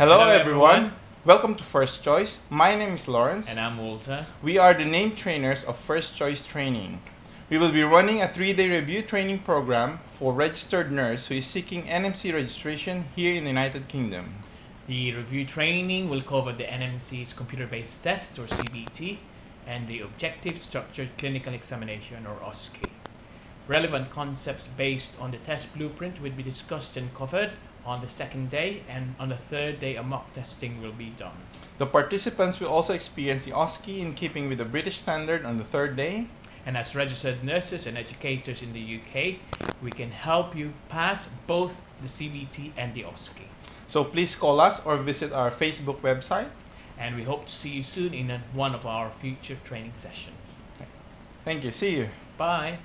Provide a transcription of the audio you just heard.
Hello, Hello, everyone. everyone. Welcome to First Choice. My name is Lawrence. And I'm Walter. we are the name trainers of First Choice Training. We will be running a three-day review training program for registered nurse who is seeking NMC registration here in the United Kingdom. The review training will cover the NMC's computer based test or CBT and the Objective Structured Clinical Examination or OSCE. Relevant concepts based on the test blueprint will be discussed and covered on the second day, and on the third day, a mock testing will be done. The participants will also experience the OSCE in keeping with the British standard on the third day. And as registered nurses and educators in the UK, we can help you pass both the CBT and the OSCE. So please call us or visit our Facebook website. And we hope to see you soon in one of our future training sessions. Thank you. See you. Bye.